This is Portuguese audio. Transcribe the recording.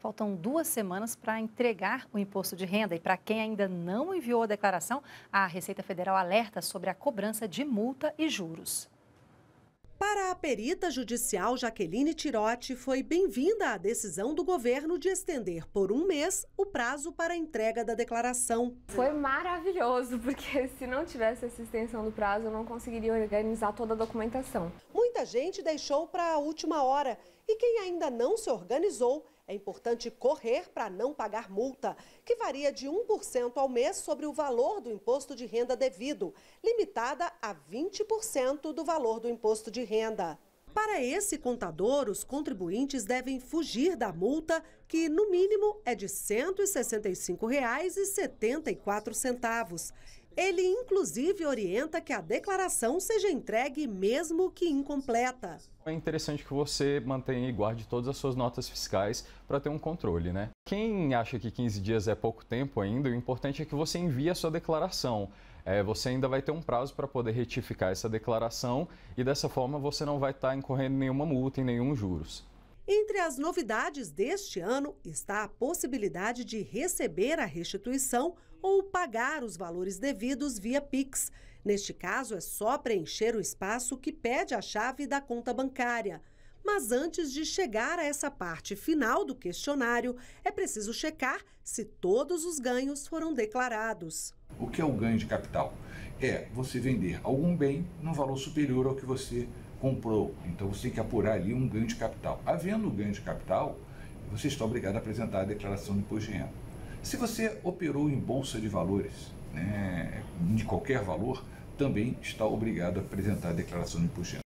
Faltam duas semanas para entregar o imposto de renda e para quem ainda não enviou a declaração, a Receita Federal alerta sobre a cobrança de multa e juros. Para a perita judicial Jaqueline Tirotti, foi bem-vinda a decisão do governo de estender por um mês o prazo para a entrega da declaração. Foi maravilhoso, porque se não tivesse essa extensão do prazo, eu não conseguiria organizar toda a documentação. Muita gente deixou para a última hora e quem ainda não se organizou é importante correr para não pagar multa, que varia de 1% ao mês sobre o valor do imposto de renda devido, limitada a 20% do valor do imposto de renda. Para esse contador, os contribuintes devem fugir da multa, que no mínimo é de R$ 165,74. Ele, inclusive, orienta que a declaração seja entregue mesmo que incompleta. É interessante que você mantenha e guarde todas as suas notas fiscais para ter um controle, né? Quem acha que 15 dias é pouco tempo ainda, o importante é que você envie a sua declaração. É, você ainda vai ter um prazo para poder retificar essa declaração e dessa forma você não vai estar tá incorrendo nenhuma multa e nenhum juros. Entre as novidades deste ano está a possibilidade de receber a restituição ou pagar os valores devidos via Pix. Neste caso, é só preencher o espaço que pede a chave da conta bancária. Mas antes de chegar a essa parte final do questionário, é preciso checar se todos os ganhos foram declarados. O que é o ganho de capital? É você vender algum bem no valor superior ao que você comprou. Então você tem que apurar ali um ganho de capital. Havendo ganho de capital, você está obrigado a apresentar a declaração de imposto de renda. Se você operou em bolsa de valores, né, de qualquer valor, também está obrigado a apresentar a declaração de imposto de renda.